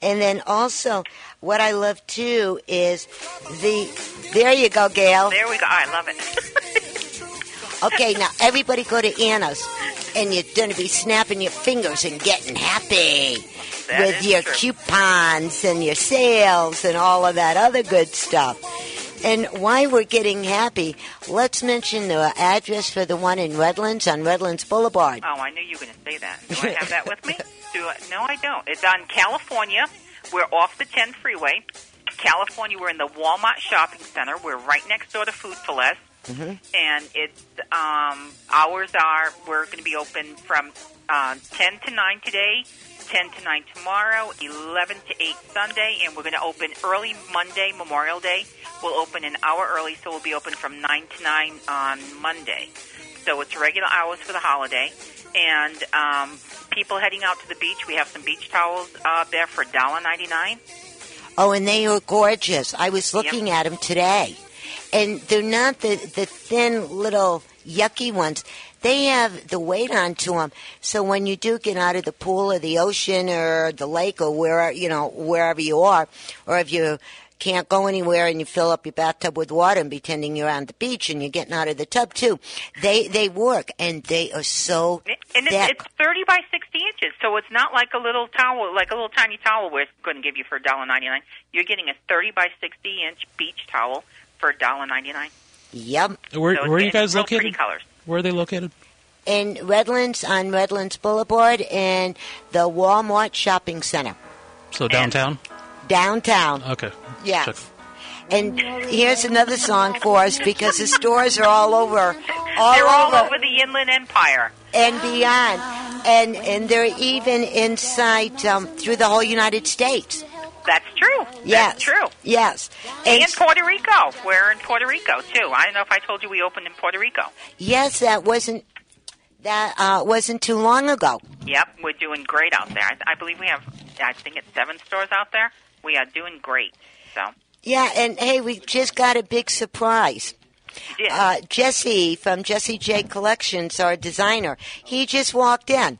And then also, what I love too is the. There you go, Gail. There we go. I love it. Okay, now everybody go to Anna's, and you're going to be snapping your fingers and getting happy That with your true. coupons and your sales and all of that other good stuff. And why we're getting happy, let's mention the address for the one in Redlands on Redlands Boulevard. Oh, I knew you were going to say that. Do I have that with me? Do I? No, I don't. It's on California. We're off the 10 freeway. California, we're in the Walmart Shopping Center. We're right next door to Food 4 Less. And it's um, hours are we're going to be open from uh, 10 to 9 today, 10 to 9 tomorrow, 11 to 8 Sunday, and we're going to open early Monday, Memorial Day. We'll open an hour early, so we'll be open from 9 to 9 on Monday. So it's regular hours for the holiday. And um, people heading out to the beach, we have some beach towels uh, there for $1.99. Oh, and they are gorgeous. I was looking at them today, and they're not the the thin little yucky ones. They have the weight onto them, so when you do get out of the pool or the ocean or the lake or where you know wherever you are, or if you can't go anywhere and you fill up your bathtub with water and pretending you're on the beach and you're getting out of the tub too, they they work and they are so And it's, thick. it's 30 by 60 inches, so it's not like a little towel, like a little tiny towel we're going to give you for $1.99. You're getting a 30 by 60 inch beach towel for $1.99. Yep. Where, So where are you guys real pretty located? colors. Where are they located? in Redlands on Redlands Boulevard in the Walmart Shopping Center So downtown. downtown. Okay. Yeah. Check. And here's another song for us because the stores are all over, all They're all over over the Inland Empire. and beyond, and and they're even inside um, through the whole United States. True. Yes, That's true. Yes, And, s- Puerto Rico. We're in Puerto Rico, too. I don't know if I told you we opened in Puerto Rico. yes, that wasn't that uh, wasn't too long ago. Yep, we're doing great out there. I, I believe we have, I think it's seven stores out there. We are doing great. So, Yeah, and hey, we just got a big surprise. yeah. Uh, Jesse from Jesse J Collections, our designer, he just walked in.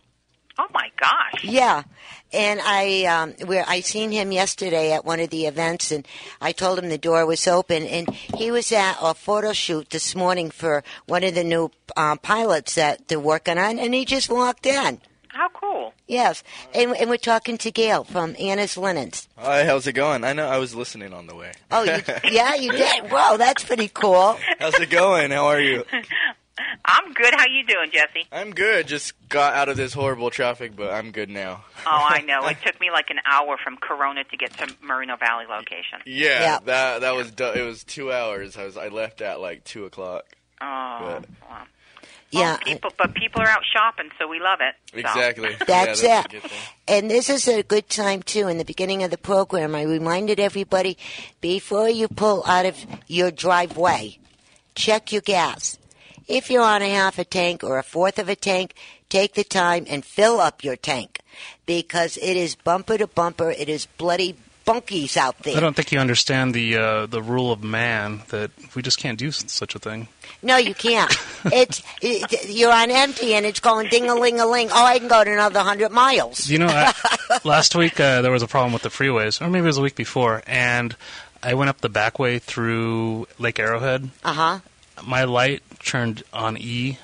oh, my gosh. Yeah, and I um, where I seen him yesterday at one of the events, and I told him the door was open, and he was at a photo shoot this morning for one of the new um, pilots that they're working on, and he just walked in. How cool. Yes, and, and we're talking to Gail from Anna's Linens. Hi, how's it going? I know I was listening on the way. Oh, you, yeah, you did. Whoa, that's pretty cool. How's it going? How are you? I'm good. How you doing, Jesse? I'm good. Just got out of this horrible traffic, but I'm good now. Oh, I know. It took me like an hour from Corona to get to Moreno Valley location. Yeah, Yeah. that that was du- it was two hours. I was I left at like two o'clock. Oh, Good. wow. Yeah, People, but people are out shopping, so we love it. So. Exactly. That's yeah, it. a good thing. And this is a good time too. In the beginning of the program, I reminded everybody before you pull out of your driveway, check your gas. If you're on a half a tank or a fourth of a tank, take the time and fill up your tank because it is bumper to bumper. It is bloody bunkies out there. I don't think you understand the uh, the rule of man that we just can't do such a thing. No, you can't. it's it, you're on empty and it's going ding a ling a ling. Oh, I can go to another hundred miles. You know, I, last week uh, there was a problem with the freeways, or maybe it was a week before, and I went up the back way through Lake Arrowhead. Uh huh. My light turned on E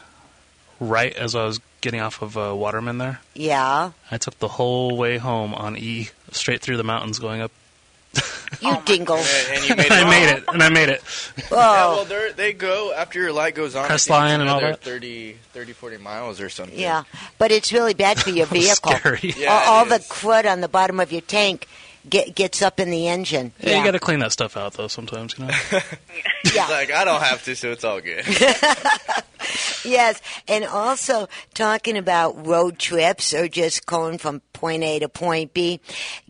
right as I was getting off of uh, Waterman there. Yeah. I took the whole way home on E, straight through the mountains going up. You dingle. And, and you made it. I made it, and I made it. Oh. Yeah, well, they're, go after your light goes on. I Crest think line and all that? 30, 30, 40 miles or something. Yeah, but it's really bad for your vehicle. Scary. Yeah, all all the crud on the bottom of your tank get, gets up in the engine. Yeah, you got to clean that stuff out though. Sometimes, you know. Yeah. Like I don't have to, so it's all good. Yes, and also talking about road trips or just going from point A to point B.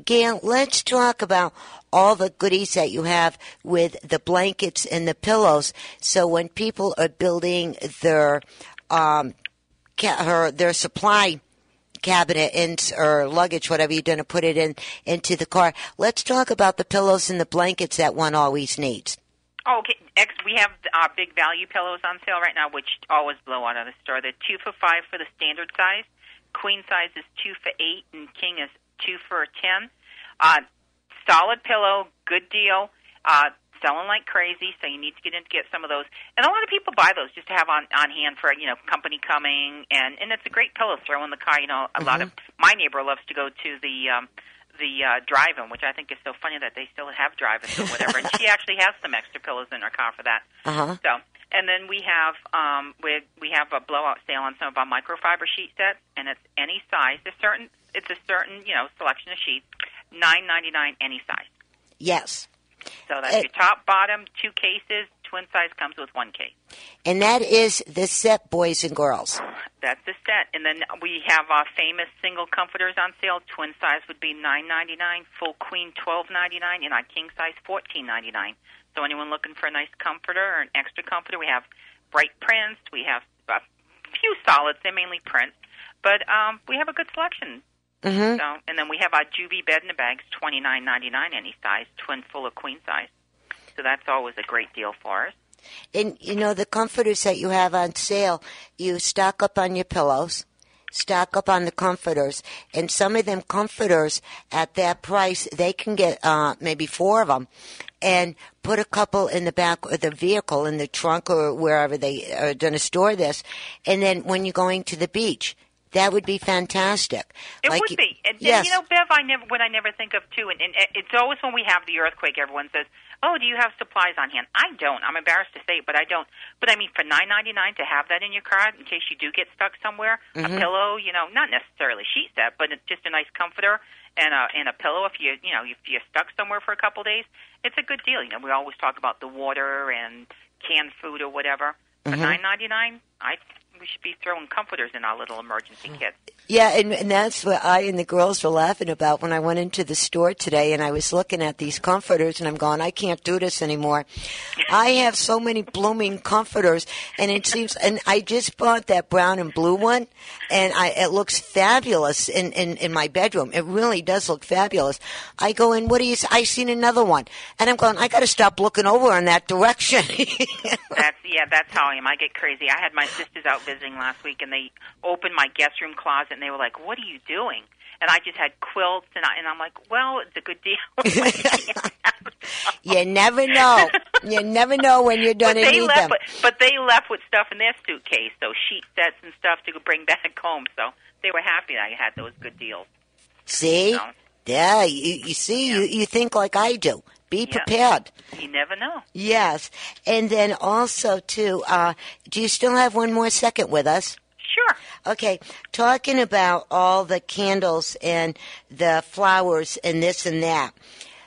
Gail, let's talk about all the goodies that you have with the blankets and the pillows. So when people are building their um, her, their supply cabinet in, or luggage, whatever you're going to put it in into the car. Let's talk about the pillows and the blankets that one always needs. Oh, okay. X, we have our big value pillows on sale right now, which always blow out of the store. They're two for five for the standard size. Queen size is two for eight, and king is two for ten. Uh, solid pillow, good deal. Uh, selling like crazy, so you need to get in to get some of those. And a lot of people buy those just to have on on hand for you know company coming, and and it's a great pillow to throw in the car. You know, a lot of my neighbor loves to go to the. um the uh, drive-in, which I think is so funny that they still have drive-ins or whatever, and she actually has some extra pillows in her car for that. Uh-huh. So, and then we have um, we we have a blowout sale on some of our microfiber sheet sets, and it's any size. There's certain it's a certain you know selection of sheets, nine ninety nine any size. Yes. So that's Eh. your top, bottom, two cases. Twin size comes with one case. And that is the set, boys and girls. That's the set. And then we have our famous single comforters on sale. Twin size would be nine ninety nine, full queen twelve ninety nine, and our king size fourteen ninety nine. So anyone looking for a nice comforter or an extra comforter, we have bright prints. We have a few solids. They're mainly prints, but um, we have a good selection. Mm-hmm. So, and then we have our Juvie bed in the bags, twenty nine ninety nine any size, twin full of queen size. So that's always a great deal for us. And you know the comforters that you have on sale, you stock up on your pillows, stock up on the comforters, and some of them comforters at that price, they can get uh, maybe four of them, and put a couple in the back of the vehicle, in the trunk or wherever they are going to store this, and then when you're going to the beach. That would be fantastic. It Like would be. And, and, you know, Bev, I never what I never think of too, and, and it's always when we have the earthquake, everyone says, "Oh, do you have supplies on hand?" I don't. I'm embarrassed to say it, but I don't. But I mean, for nine ninety nine to have that in your car in case you do get stuck somewhere, Mm-hmm. a pillow, you know, not necessarily sheet set, but it's just a nice comforter and a and a pillow if you you know if you're stuck somewhere for a couple days, it's a good deal. You know, we always talk about the water and canned food or whatever. For Mm-hmm. nine ninety nine, I we should be throwing comforters in our little emergency kits. Yeah, and, and that's what I and the girls were laughing about when I went into the store today and I was looking at these comforters and I'm going, I can't do this anymore. I have so many blooming comforters and it seems, and I just bought that brown and blue one and I, it looks fabulous in, in, in my bedroom. It really does look fabulous. I go in, what do you, I seen another one and I'm going, I gotta stop looking over in that direction. That's yeah, that's how I am. I get crazy. I had my sisters out visiting last week, and they opened my guest room closet, and they were like, "What are you doing?" And I just had quilts, and I and I'm like, "Well, it's a good deal." you never know. You never know when you're but done they need left, them. with, but they left with stuff in their suitcase, so sheet sets and stuff to bring back home. So they were happy that I had those good deals. See? No. Yeah, you, you see, you, you think like I do. Be prepared. You never know. Yes. And then also, too, uh, do you still have one more second with us? Sure. Okay, talking about all the candles and the flowers and this and that.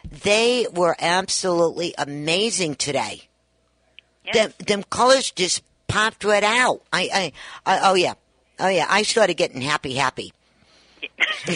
They were absolutely amazing today. Yeah. Them, them colors just popped right out. I, I, I, oh yeah. Oh yeah. I started getting happy, happy. we,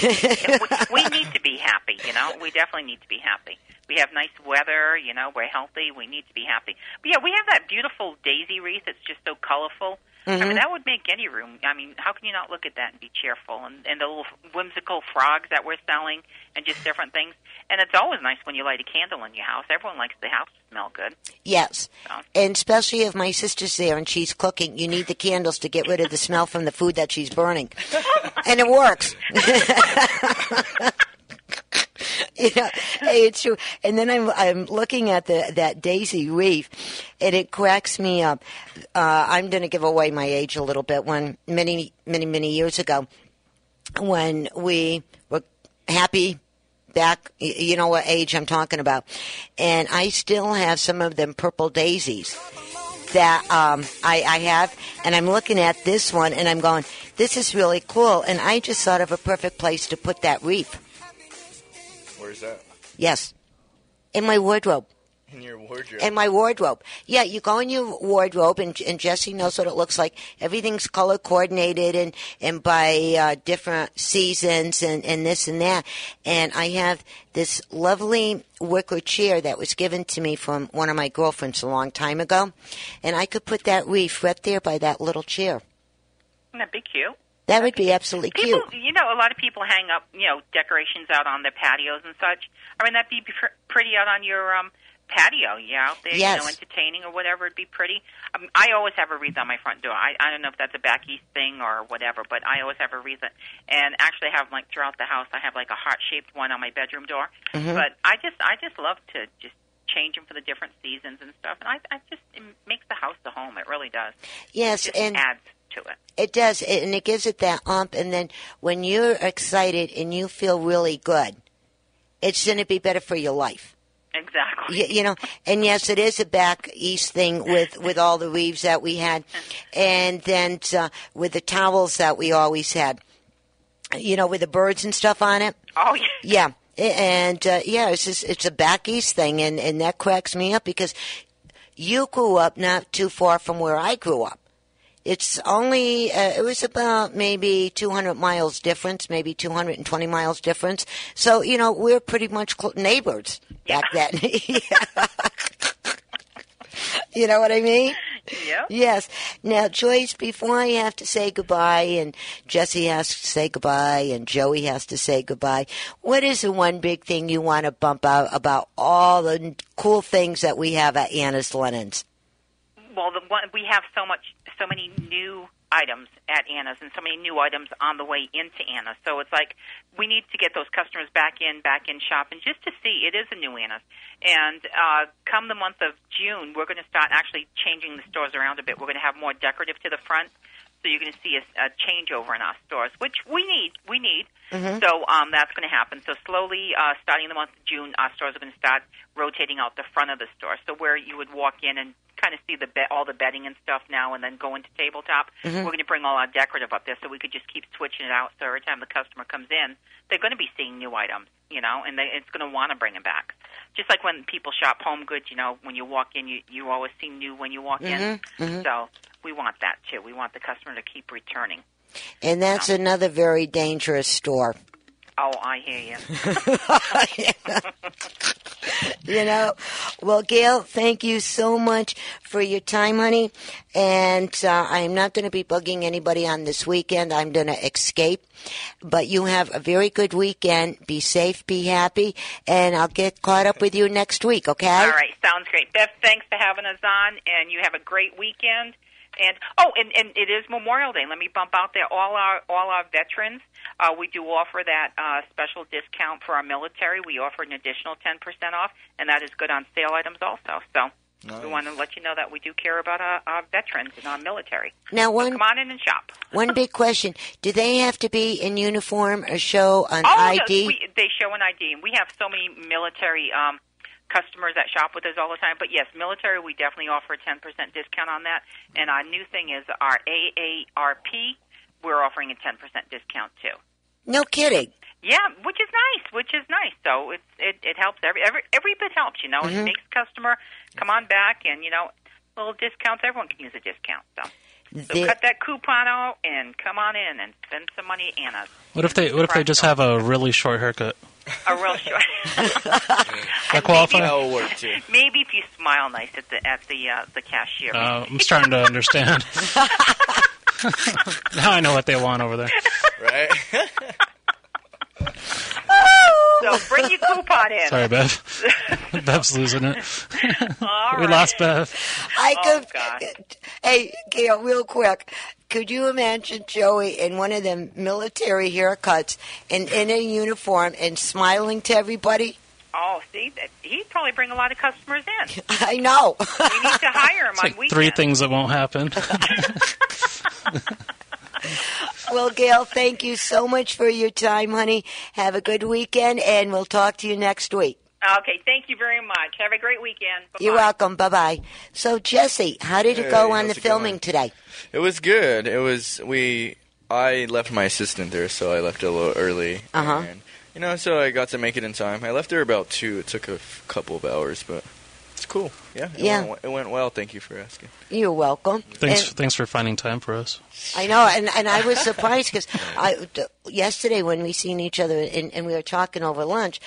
we need to be happy, you know. We definitely need to be happy. We have nice weather, you know. We're healthy. We need to be happy. But yeah, we have that beautiful daisy wreath. It's just so colorful. I mean, mm-hmm. that would make any room. I mean, how can you not look at that and be cheerful? And, and the little whimsical frogs that we're selling, and just different things. And it's always nice when you light a candle in your house. Everyone likes the house to smell good. Yes. So. And especially if my sister's there and she's cooking, you need the candles to get rid of the smell from the food that she's burning. and it works. you it's true. And then I'm I'm looking at the that daisy wreath, and it cracks me up. Uh, I'm going to give away my age a little bit. When many many many years ago, when we were happy back, you know what age I'm talking about, and I still have some of them purple daisies that um, I, I have, and I'm looking at this one, and I'm going, this is really cool, and I just thought of a perfect place to put that wreath. Where's that? Yes, in my wardrobe. In your wardrobe. In my wardrobe. Yeah, you go in your wardrobe, and, and Jesse knows what it looks like. Everything's color coordinated and, and by uh, different seasons and, and this and that. And I have this lovely wicker chair that was given to me from one of my girlfriends a long time ago. And I could put that wreath right there by that little chair. Wouldn't that be cute? That would be absolutely People, cute. you know, a lot of people hang up, you know, decorations out on their patios and such. I mean, that'd be pr- pretty out on your um, patio, yeah, out there, Yes. you know, entertaining or whatever, it'd be pretty. Um, I always have a wreath on my front door. I, I don't know if that's a back east thing or whatever, but I always have a wreath. And actually, I have like throughout the house, I have like a heart shaped one on my bedroom door. Mm-hmm. But I just, I just love to just change them for the different seasons and stuff. And I, I just it makes the house the home. It really does. Yes, Just and adds to it. it does, and it gives it that ump. And then when you're excited and you feel really good, it's going to be better for your life. Exactly. Y- you know, and yes, it is a back east thing with with all the weaves that we had, and then uh, with the towels that we always had. You know, with the birds and stuff on it. Oh yeah. Yeah, and uh, yeah, it's just it's a back east thing, and and that cracks me up because you grew up not too far from where I grew up. It's only uh, it was about maybe 200 miles difference, maybe 220 miles difference. So you know we're pretty much cl- neighbors back then. Yeah. you know what I mean? Yep. Yes. Now, Joyce, before I have to say goodbye, and Jesse has to say goodbye, and Joey has to say goodbye, what is the one big thing you want to bump out about all the cool things that we have at Anna's Linens? Well, the one we have so much, so many new items at Anna's, and so many new items on the way into Anna's. So it's like we need to get those customers back in, back in shopping, just to see it is a new Anna's. And uh, come the month of June, we're going to start actually changing the stores around a bit. We're going to have more decorative to the front. So you're going to see a, a changeover in our stores, which we need. We need. So um, that's going to happen. So slowly, uh, starting in the month of June, our stores are going to start rotating out the front of the store. So where you would walk in and kind of see the be- all the bedding and stuff now, and then go into tabletop, we're going to bring all our decorative up there, so we could just keep switching it out. So every time the customer comes in, they're going to be seeing new items, you know, and they, it's going to want to bring them back. Just like when people shop HomeGoods, you know, when you walk in, you you always see new when you walk in. So we want that too. We want the customer to keep returning. And that's another very dangerous store. Oh, I hear you. You know, well, Gail, thank you so much for your time, honey. And uh, I'm not going to be bugging anybody on this weekend. I'm going to escape. But you have a very good weekend. Be safe, be happy, and I'll get caught up with you next week. Okay? All right, sounds great. Bev, thanks for having us on, and you have a great weekend. And oh, and, and it is Memorial Day. Let me bump out there. All our all our veterans, uh, we do offer that uh, special discount for our military. We offer an additional ten percent off, and that is good on sale items also. So we want to let you know that we do care about our, our veterans and our military. Now, So one come on in and shop. one big question: Do they have to be in uniform or show an Oh, ID? no, we, they show an ID, and we have so many military um, customers that shop with us all the time. But yes, military, we definitely offer a 10% discount on that. And our new thing is our AARP, we're offering a 10% discount too. no kidding. Yeah, which is nice, which is nice. So it's it, it helps every every every bit helps, you know. It mm-hmm. makes customer come on back, and you know, little discounts. Everyone can use a discount. So, so The- cut that coupon out and come on in and spend some money at Anna's. What if they What if they just have a really short haircut? A real short. That qualify? That will work too. Maybe if you smile nice at the at the uh, the cashier. Uh, I'm starting to understand. now I know what they want over there. Right? so bring your coupon in. Sorry, Bev. Bev's losing it. All We right. lost Bev. I Oh, could. Gosh. Hey, Gail, real quick. Could you imagine Joey in one of them military haircuts and in a uniform and smiling to everybody? Oh, see, he'd probably bring a lot of customers in. I know. We need to hire him It's on like weekends. three things that won't happen. well, Gail, thank you so much for your time, honey. Have a good weekend, and we'll talk to you next week. Okay, thank you very much. Have a great weekend. Bye-bye. You're welcome. Bye bye. So, Jesse, how did it Hey, go on the filming going? today? It was good. It was we. I left my assistant there, so I left a little early. Uh-huh. And, you know, so I got to make it in time. I left there about two. It took a f- couple of hours, but it's cool. Yeah. It Yeah. Went, it went well. Thank you for asking. You're welcome. Thanks, And- thanks for finding time for us. I know, and, and I was surprised because I yesterday when we seen each other and, and we were talking over lunch,